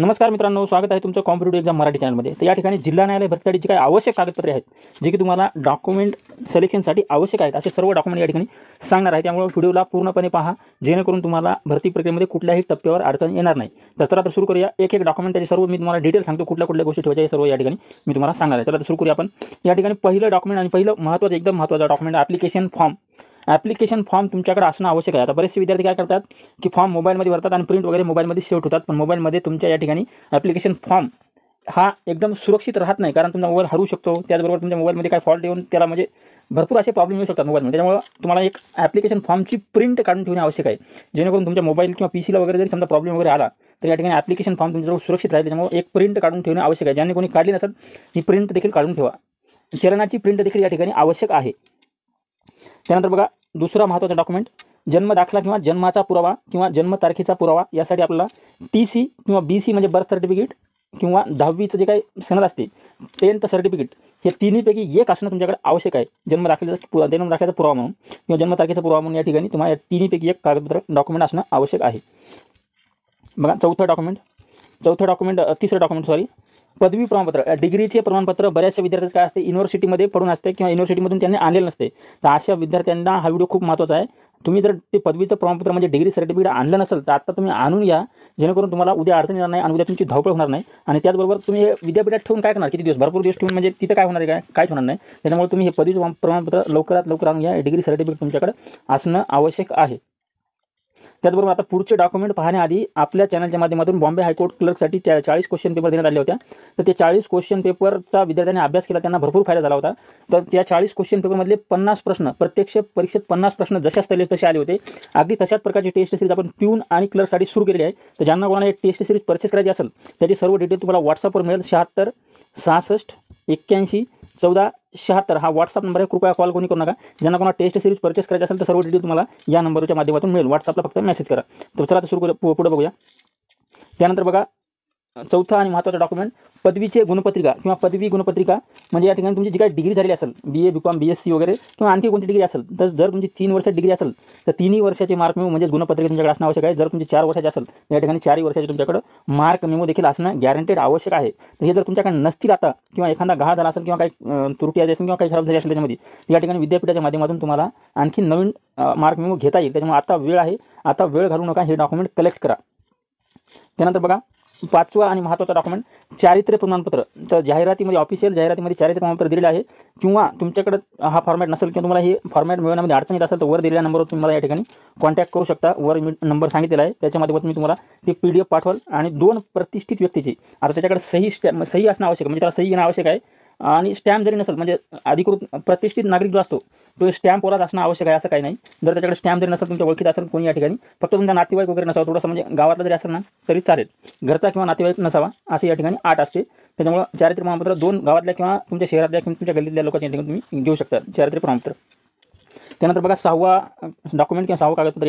नमस्कार मित्रांनो स्वागत आहे तुमचं कॉम्पिटेटिव्ह एक्झाम मराठी चॅनलमध्ये तर या ठिकाणी जिल्हा न्यायालय भरतीसाठी जी काही आवश्यक कागदपत्रे आहेत जे की तुम्हाला डॉक्युमेंट सिलेक्शनसाठी आवश्यक आहेत असे सर्व डॉक्युमेंट या ठिकाणी सांगणार आहे. त्यामुळे व्हिडिओला पूर्णपणे पहा जेणेकरून तुम्हाला भरती प्रक्रियेमध्ये कुठल्याही टप्प्यावर अडचण येणार नाही. तर चला तर सुरू करूया. एक एक डॉक्युमेंट त्याचे सर्व मी तुम्हाला डिटेल सांगतो. कुठल्या कुठल्या गोष्टी ठेवायच्या सर्व या ठिकाणी मी तुम्हाला सांगणार आहे. चला तर सुरू करूया आपण. या ठिकाणी पहिलं डॉक्युमेंट आणि पहिलं महत्त्वाचं एकदम महत्त्वाचं document application form application form तुमच्याकडे असणं आवश्यक आहे. आता बरेचसे विद्यार्थी काय करतात की फॉर्म मोबाईलमध्ये भरतात आणि प्रिंट वगैरे मोबाईलमध्ये सेव्ह होतात पण मोबाईलमध्ये तुमच्या या ठिकाणी ॲप्लिकेशन फॉर्म हा एकदम सुरक्षित राहत नाही. कारण तुमचा मोबाईल हरवू शकतो. त्याचबरोबर तुमच्या मोबाईलमध्ये काय फॉल्ट येऊन त्याला म्हणजे भरपूर असे प्रॉब्लेम येऊ शकतात मोबाईलमध्ये त्यामुळे तुम्हाला एक ॲप्लिकेशन फॉर्मची प्रिंट काढून ठेवणे आवश्यक आहे. जेणेकरून तुमच्या मोबाईल किंवा पी सीला वगैरे जरी समजा प्रॉब्लेम वगैरे आला तर या ठिकाणी ॲप्लिकेशन फॉर्म तुमच्याजवळ सुरक्षित राहील. त्यामुळे एक प्रिंट काढून ठेवणे आवश्यक आहे. ज्याने कोणी काढली नसेल ही प्रिंट देखील काढून ठेवा. चलनाची प्रिंट देखील या ठिकाणी आवश्यक आहे. त्यानंतर बघा दुसरा महत्त्वाचा डॉक्युमेंट जन्म दाखला किंवा जन्माचा पुरावा किंवा जन्मतारखेचा पुरावा यासाठी आपल्याला टी सी किंवा बी सी म्हणजे बर्थ सर्टिफिकेट किंवा दहावीचं जे काही सनद असते टेन्थ सर्टिफिकेट हे तिन्हीपैकी एक असणं तुमच्याकडे आवश्यक आहे. जन्म दाखल्याचा पुरा जन्म दाखल्याचा पुरावा म्हणून किंवा जन्मतारखेचा पुरावा म्हणून या ठिकाणी तुम्हाला या तिन्हीपैकी एक कागदपत्र डॉक्युमेंट असणं आवश्यक आहे. बघा चौथं डॉक्युमेंट चौथं डॉक्युमेंट तिसरं डॉक्युमेंट सॉरी पदवी प्रमाणपत्र डिग्रीचे प्रमाणपत्र बऱ्याचशा विद्यार्थ्यांचं काय असते? युनिव्हर्सिटीमध्ये पडून असते किंवा युनिव्हर्सिटीमधून त्यांनी आणलेलं नसते. तर अशा विद्यार्थ्यांना हा व्हिडिओ खूप महत्त्वाचा आहे. तुम्ही जर ते पदवीचं प्रमाणपत्र म्हणजे डिग्री सर्टिफिकेट आणलं नसेल तर आता तुम्ही आणून या जेणेकरून तुम्हाला उद्या अडचण येणार नाही आणि उद्या तुमची धावपळ होणार नाही. आणि त्याचबरोबर तुम्ही हे विद्यापीठात ठेवून काय करणार? किती दिवस? भरपूर दिवस ठेवून म्हणजे तिथं काय होणार आहे काय? काहीच होणार नाही. त्याच्यामुळे तुम्ही हे पदवीचं प्रमाणपत्र लवकरात लवकर आणून घ्या. डिग्री सर्टिफिकेट तुमच्याकडे असणं आवश्यक आहे. त्याचबरोबर आता पुढचे डॉक्युमेंट पाहण्याआधी आपल्या चॅनलच्या माध्यमातून बॉम्बे हायकोर्ट क्लर्कसाठी त्या चाळीस क्वेश्चन पेपर देण्यात आले होत्या तर ते चाळीस क्वेश्चन पेपरचा विद्यार्थ्यांनी अभ्यास केला त्यांना भरपूर फायदा झाला होता. तर त्या चाळीस क्वेश्चन पेपरमधले पन्नास प्रश्न प्रत्यक्ष परीक्षेत पन्नास प्रश्न जशाच तले तसे आले होते. अगदी तशाच प्रकारची टेस्ट सिरीज आपण पिऊन आणि क्लर्कसाठी सुरू केलेली आहे. तर ज्यांना कोणाला हे टेस्ट सिरीज परचेस करायची असेल त्याची सर्व डिटेल तुम्हाला व्हॉट्सअपवर मिळेल. शहात्तर सहासष्ट एक्क्याऐंशी चौदा शहात्तर हा व्हॉट्सअप नंबर आहे. कृपया कॉल कोणी करू नका. ज्यांना कोणा टेस्ट सिरीज परचेस करायची असेल तर सर्व डिटेल तुम्हाला या नंबरच्या माध्यमातून मिळेल. व्हॉट्सअपला फक्त मेसेज करा. तर चला आता सुरू पुढे बघूया. त्यानंतर बघा चौथा आणि महत्त्वाचा डॉक्युमेंट पदवीचे गुणपत्रिका किंवा पदवी गुणपत्रिका. म्हणजे या ठिकाणी तुमची जी काही डिग्री झालेली असेल B A B com B S C वगैरे किंवा आणखी कोणती डिग्री असेल तर जर तुमची तीन वर्षाची डिग्री असेल तर तिन्ही वर्षाचे मार्क मेमो म्हणजे गुणपत्रिका तुमच्याकडे असणं आवश्यक आहे. जर तुमची चार वर्षाची असेल या ठिकाणी चारही वर्षाचे तुमच्याकडे मार्क मेमो देखील असणं गॅरंटेड आवश्यक आहे. तर हे जर तुमच्याकडे नसतील आता किंवा एखादा घाळ झाला असेल किंवा काही त्रुटी आली असेल किंवा काही खराब झाली असेल त्याच्यामध्ये या ठिकाणी विद्यापीठाच्या माध्यमातून तुम्हाला आणखी नवीन मार्क मेमो घेता येईल. त्याच्यामुळे आता वेळ आहे. आता वेळ घालू नका. हे डॉक्युमेंट कलेक्ट करा. त्यानंतर बघा पाचवा आणि महत्त्वाचा डॉक्युमेंट चारित्र्य प्रमाणपत्र. तर जाहिरातीमध्ये ऑफिशियल जाहिरातीमध्ये चारित्र्य प्रमाणपत्र दिलेलं आहे. किंवा तुमच्याकडे हा फॉर्मॅट नसेल किंवा तुम्हाला हे फॉर्मॅट मिळवण्यामध्ये अडचण येत असेल तर वर दिलेल्या नंबरवर तुम्ही मला या ठिकाणी कॉन्टॅक्ट करू शकता. वर मी नंबर सांगितलेला आहे. त्याच्यामध्ये मी तुम्हाला ते पी डी एफ पाठवाल. आणि दोन प्रतिष्ठित व्यक्तीची आता त्याच्याकडे सही स्टॅ सही असणं आवश्यक म्हणजे त्याला सही घेणं आवश्यक आहे. आणि स्टॅम्प जरी नसेल म्हणजे अधिकृत प्रतिष्ठित नागरिक जो असतो तो स्टॅम्प वरात असणं आवश्यक आहे असं काही नाही. जर त्याच्याकडे स्टॅम्प जरी नसेल तुमच्या ओळखीचा असेल कोणी या ठिकाणी फक्त तुमचा नातेवाईक वगैरे नसावा थोडंसं म्हणजे गावातला जरी असेल ना तरी चालेल. घरचा किंवा नातेवाईक नसावा असे या ठिकाणी आठ असते. त्याच्यामुळं चारित्र्य प्रमाणपत्र दोन गावातल्या किंवा तुमच्या शहरातल्या किंवा तुमच्या गल्लीतल्या लोकांच्या ठिकाणी तुम्ही घेऊ शकता. चारित्र्य प्रमाणपत्र. त्यानंतर बघा सहावा डॉक्युमेंट किंवा सहावा कागदपत्र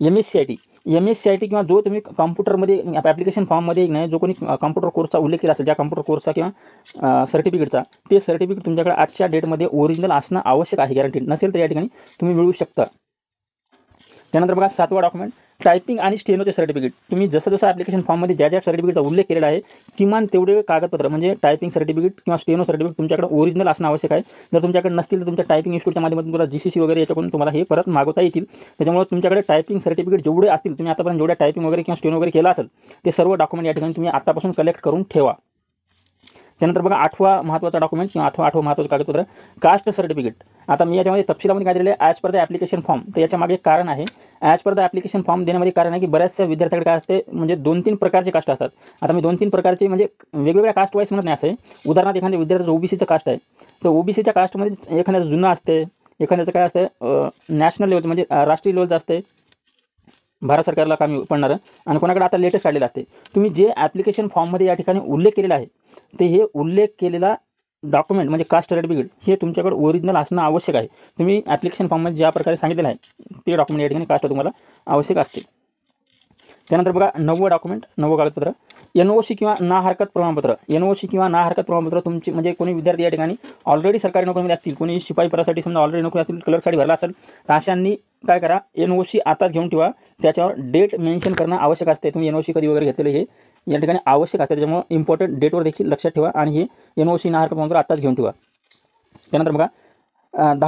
M S C I T M S C I T किंवा जो तुम्ही कॉम्प्युटरमध्ये ॲप्लिकेशन फॉर्ममध्ये नाही जो कोणी कॉम्प्युटर कोर्सचा उल्लेख केला असेल ज्या कॉम्प्युटर कोर्सचा किंवा सर्टिफिकेटचा ते सर्टिफिकेट तुमच्याकडे आजच्या डेटमध्ये ओरिजिनल असणं आवश्यक आहे गैरंटी नसेल तर या ठिकाणी तुम्ही मिळवू शकता त्यानंतर बघा सातवा डॉक्युमेंट टायपिंग आणि स्टेनोचे सर्टिफिकेट तुम्ही जसं जसं ॲप्लिकेशन फॉर्ममध्ये ज्या ज्या सर्टिफिकेटचा उल्लेख केलेला आहे किमान तेवढे कागदपत्र म्हणजे टायपिंग सर्टिफिकेट किंवा स्टेनो सर्टिफिकेट तुमच्याकडे ओरिजिनल असणं आवश्यक आहे. जर तुमच्याकडे नसतील तर तुमच्या टायपिंग इन्स्टिट्यूटच्या माध्यमातून तुम्हाला जी सी सी वगैरे याच्याकडून तुम्हाला हे परत मागवता येतील. त्याच्यामुळे तुमच्याकडे टायपिंग सर्टिफिकेट जेवढे असतील तुम्ही आतापर्यंत जेवढ्या टायपिंग वगैरे किंवा स्टेनो वगैरे केला असेल ते सर्व डॉक्युमेंट या ठिकाणी तुम्ही आतापासून कलेक्ट करून ठेवा. त्यानंतर बघा आठवा महत्त्वाचा डॉक्युमेंट किंवा आठवा आठवा महत्त्वाचं कागदपत्र. कास्ट सर्टिफिकेट आता मी याच्यामध्ये तपशिलामध्ये काय दिलेलं आहे? As per the application form तर याच्या मागे कारण आहे. As per the application form देण्यामध्ये कारण आहे की बऱ्याचशा विद्यार्थ्याकडे काय असते? म्हणजे दोन तीन प्रकारचे कास्ट असतात. आता मी दोन तीन प्रकारचे म्हणजे वेगवेगळ्या कास्ट वाईज म्हणत नाही असं आहे. उदाहरणार्थ एखाद्या विद्यार्थ्याचं ओबीसीचं कास्ट आहे. तर ओबीसीच्या कास्टमध्ये एखाद्याचं जुनं असते. एखाद्याचं काय असतं? नॅशनल लेवलचं म्हणजे राष्ट्रीय लेवलचं असते. भारत सरकारला कामी पडणारं. आणि कोणाकडे आता लेटेस्ट काढलेलं असते. तुम्ही जे ॲप्लिकेशन फॉर्ममध्ये या ठिकाणी उल्लेख केलेला आहे ते हे उल्लेख केलेला डॉक्युमेंट म्हणजे कास्ट सर्टिफिकेट हे तुमच्याकडे ओरिजिनल असणं आवश्यक आहे. तुम्ही ॲप्लिकेशन फॉर्ममध्ये ज्या प्रकारे सांगितलेलं आहे ते डॉक्युमेंट या ठिकाणी कास्ट तुम्हाला आवश्यक असते. त्यानंतर बघा नवं डॉक्युमेंट नवं कागदपत्र. एन ओ सी किंवा ना हरकत प्रमाणपत्र. एन ओ सी किंवा ना हरकत प्रमाणपत्र तुमची म्हणजे कोणी विद्यार्थी या ठिकाणी ऑलरेडी सरकारी नोकरीमध्ये असतील कोणी शिपाई परासाठी समजा ऑलरेडी नोकरी असतील क्लर्कसाठी भरला असेल तर अशांनी काय करा एन ओ सी आताच घेऊन ठेवा. डेट मेन्शन करणं आवश्यक असते. तुम्ही एन ओ सी कधी वगैरे घेतलेले हे या ठिकाणी आवश्यक असते. त्याच्यामुळे इम्पॉर्टंट डेटवर देखील लक्षात ठेवा आणि हे एन ओ सी ना प्रमाणपत्र आत्ताच घेऊन ठेवा. त्यानंतर बघा अं,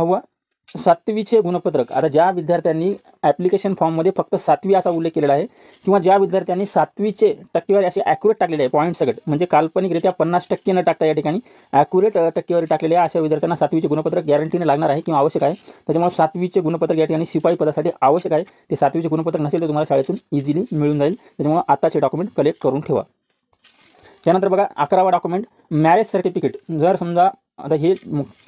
सातवीचे गुणपत्रक. आता ज्या विद्यार्थ्यांनी ॲप्लिकेशन फॉर्ममध्ये फक्त सातवी असा उल्लेख केलेला आहे किंवा ज्या विद्यार्थ्यांनी सातवीचे टक्केवारी असे ॲक्युरेट टाकलेले आहे पॉईंट सगळं म्हणजे काल्पनिकरित्या पन्नास टक्के न टाकता या ठिकाणी ॲक्युरेट टक्केवारी टाकलेली आहे अशा विद्यार्थ्यांना सातवीचे गुणपत्रक गॅरंटीने लागणार आहे किंवा आवश्यक आहे. त्याच्यामुळे सातवीचे गुणपत्रक या ठिकाणी शिपाई पदासाठी आवश्यक आहे. ते सातवीचे गुणपत्रक नसेल तर तुम्हाला शाळेतून इझिली मिळून जाईल. त्याच्यामुळे आताचे डॉक्युमेंट कलेक्ट करून ठेवा. त्यानंतर बघा अकरावा डॉक्युमेंट मॅरेज सर्टिफिकेट जर समजा आता हे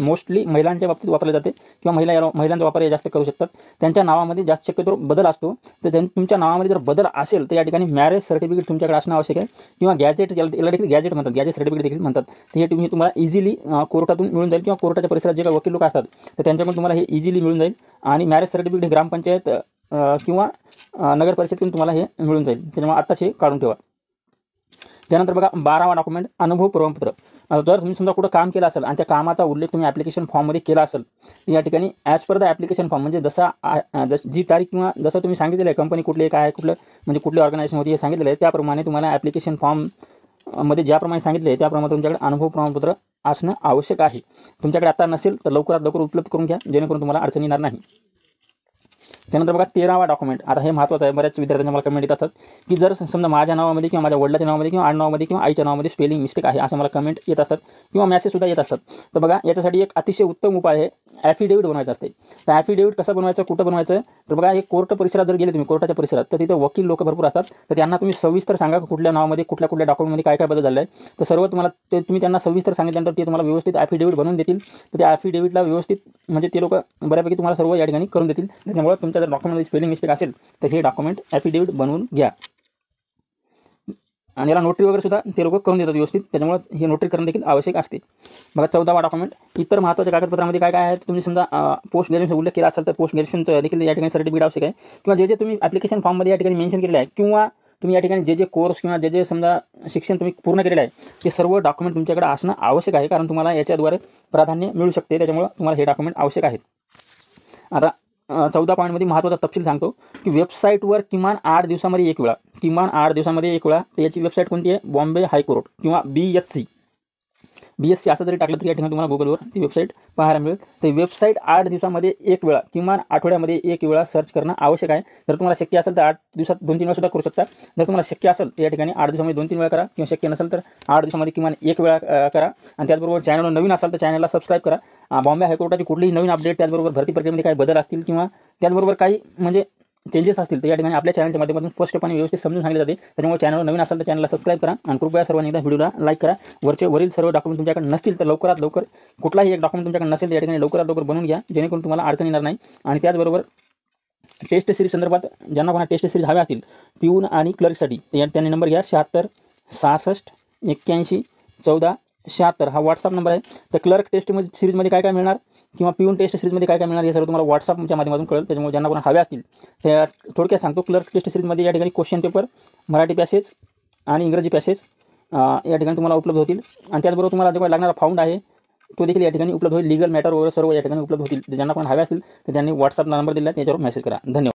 मोस्टली महिलांच्या बाबतीत वापरले जाते किंवा महिला या महिलांचा वापर हे जास्त करू शकतात. त्यांच्या नावामध्ये जास्त शक्यतो बदल असतो. तर त्यां तुमच्या नावामध्ये जर बदल असेल तर या ठिकाणी मॅरेज सर्टिफिकेट तुमच्याकडे असणं आवश्यक आहे. किंवा गॅजेट याला देखील गॅजेट म्हणतात. गॅजेट सर्टिफिकेट देखील म्हणतात. तर हे तुम्ही तुम्हाला इझिली कोर्टातून मिळून जाईल किंवा कोर्टाच्या परिसरात जे काही वकील लोक असतात तर त्यांच्याकडून तुम्हाला हे इझिली मिळून जाईल. आणि मॅरेज सर्टिफिकेट हे ग्रामपंचायत किंवा नगर परिषदेतून तुम्हाला हे मिळून जाईल. त्याच्यामुळे आत्ताच हे काढून ठेवा. त्यानंतर बघा बारावा डॉक्युमेंट अनुभव प्रमाणपत्र. जर तुम्ही समजा कुठं काम केलं असेल आणि त्या कामाचा उल्लेख तुम्ही ॲप्लिकेशन फॉर्ममध्ये केला असेल या ठिकाणी as per the application form म्हणजे जसा जस जी तारीख किंवा जसं तुम्ही सांगितलेलं आहे कंपनी कुठली काय आहे कुठलं म्हणजे कुठली ऑर्गनायझेशन होती हे सांगितलेलं आहे त्याप्रमाणे तुम्हाला ॲप्लिकेशन फॉर्ममध्ये ज्याप्रमाणे सांगितले आहे त्याप्रमाणे तुमच्याकडे अनुभव प्रमाणपत्र असणं आवश्यक आहे. तुमच्याकडे आता नसेल तर लवकरात लवकर उपलब्ध करून घ्या जेणेकरून तुम्हाला अडचण येणार नाही. त्यानंतर बघा तेरावा डॉक्युमेंट आता हे महत्त्वाचं आहे. बऱ्याच विद्यार्थ्यांना मला कमेंट येत असतात की जर समजा माझ्या नावामध्ये किंवा माझ्या वडिलाच्या नावामध्ये किंवा आडनावामध्ये किंवा आईच्या नावामध्ये स्पेलिंग मिस्टेक आहे असं मला कमेंट येत असतात किंवा मॅसेजसुद्धा येत असतात. तर बघा याच्यासाठी एक अतिशय उत्तम उपाय आहे. ॲफिडेविट बनवायचं असते. तर ॲफिडेविट कसं बनवायचं कुठं बनवायचं? तर बघा एक कोर्ट परिसरात जर गेले तुम्ही कोर्टाच्या परिसरात तर तिथे वकील लोक भरपूर असतात. तर त्यांना तुम्ही सविस्तर सांगा कुठल्या नावामध्ये कुठल्या कुठल्या डॉक्युमेंटमध्ये काय काय बदल झालं आहे. तर सर्व तुम्हाला ते तुम्ही त्यांना सविस्तर सांगितल्यानंतर ते तुम्हाला व्यवस्थित ॲफिडेविट बनवून देतील. तर त्या ॲफिडेविटला व्यवस्थित म्हणजे ते लोक बऱ्यापैकी तुम्हाला सर्व या ठिकाणी करून देतील. त्याच्यामुळे तुमच्या जर डॉक्युमेंटमध्ये स्पेलिंग मिस्टेक असेल तर हे डॉक्युमेंट ॲफिडेविट बनवून घ्या. आणि याला नोटरी वगैरे सुद्धा ते लोक करून देतात व्यवस्थित. त्याच्यामुळे हे नोटरी करणं देखील आवश्यक असते. बघा चौदावा डॉक्युमेंट इतर महत्त्वाच्या कागदपत्रामध्ये काय काय आहे? तुम्ही समजा पोस्ट ग्रॅज्युएशन उल्लेख केला असेल तर पोस्ट ग्रॅज्युएशनचं देखील या ठिकाणी सर्टिफिकेट आवश्यक आहे. किंवा जे जे तुम्ही ॲप्लिकेशन फॉर्ममध्ये या ठिकाणी मेन्शन केलेलं आहे किंवा तुम्ही या ठिकाणी जे जे कोर्स किंवा जे जे समजा शिक्षण तुम्ही पूर्ण केलेलं आहे ते सर्व डॉक्युमेंट तुमच्याकडे असणं आवश्यक आहे कारण तुम्हाला याच्याद्वारे प्राधान्य मिळू शकते. त्याच्यामुळं तुम्हाला हे डॉक्युमेंट आवश्यक आहेत. आता चौदा पॉईंटमध्ये महत्त्वाचा तपशील सांगतो की वेबसाईटवर किमान आठ दिवसामध्ये एक वेळा किमान आठ दिवसामध्ये एक वेळा तर याची वेबसाईट कोणती आहे? बॉम्बे हायकोर्ट किंवा B S C B S C असं जरी टाकलं तरी या ठिकाणी तुम्हाला गुगलवर ती वेबसाईट पाहायला मिळेल. तर वेबसाईट आठ दिवसामध्ये एक वेळा किमान आठवड्यामध्ये एक वेळा सर्च करणं आवश्यक आहे. जर तुम्हाला शक्य असेल तर आठ दिवसात दोन तीन वेळासुद्धा करू शकता. जर तुम्हाला शक्य असेल तर या ठिकाणी आठ दिवसामध्ये दोन तीन वेळा करा. किंवा शक्य नसेल तर आठ दिवसामध्ये किमान एक वेळा करा. आणि त्याचबरोबर चॅनल नवीन असाल तर चॅनलला सबस्क्राईब करा. बॉम्बे हायकोर्टाची कुठलीही नवीन अपडेट त्याचबरोबर भरती प्रक्रियेमध्ये काही बदल असतील किंवा त्याचबरोबर काही म्हणजे चेंजेस असतील तर या ठिकाणी आपल्या चॅनलच्या माध्यमातून स्पष्टपणे व्यवस्थित समजून सांगितले जाते. त्याच्यामुळे चॅनल नवीन असेल तर चॅनलला सबस्क्राईब करा आणि कृपया सर्वांनी एकदा व्हिडिओला लाईक करा. वरचे वरील सर्व डॉक्युमेंट तुमच्याकडे नसतील तर लवकरात लवकर कुठलाही एक डॉक्युमेंट तुमच्याकडे नसेल तर या ठिकाणी लवकरात लवकर बनवून घ्या. जेणेकरून तुम्हाला अडचण येणार नाही. आणि त्याचबरोबर टेस्ट सिरीज संदर्भात ज्यांना कोणा टेस्ट सिरीज हव्या असतील पिऊन आणि क्लर्कसाठी या- त्यांनी नंबर घ्या शहात्तर सहासष्ट एक्क्याऐंशी चौदा शहात्तर. हा व्हॉट्सअप नंबर आहे. तर क्लर्क टेस्टमध्ये सिरीजमध्ये काय काय मिळणार? किंवा पिऊन टेस्ट सिरीजमध्ये काय काय मिळणार हे सर्व तुम्हाला व्हॉट्सअपच्या माध्यमातून कळेल. त्याच्यामुळे ज्यांना कोणा हव्या असतील त्या थोडक्यात सांगतो. क्लर्क टेस्ट सिरीजमध्ये या ठिकाणी क्वेश्चन पेपर मराठी पॅसेज आणि इंग्रजी पॅसेज या ठिकाणी तुम्हाला उपलब्ध होतील. आणि त्याचबरोबर तुम्हाला जो काही लागणारा फाउंड आहे तो देखील या ठिकाणी उपलब्ध होईल. लिगल मॅटर वगैरे सर्व या ठिकाणी उपलब्ध होतील. ज्यांना कोण हवे असतील तर त्यांनी व्हॉट्सअप नंबर दिला त्याच्यावर मेसेज करा. धन्यवाद.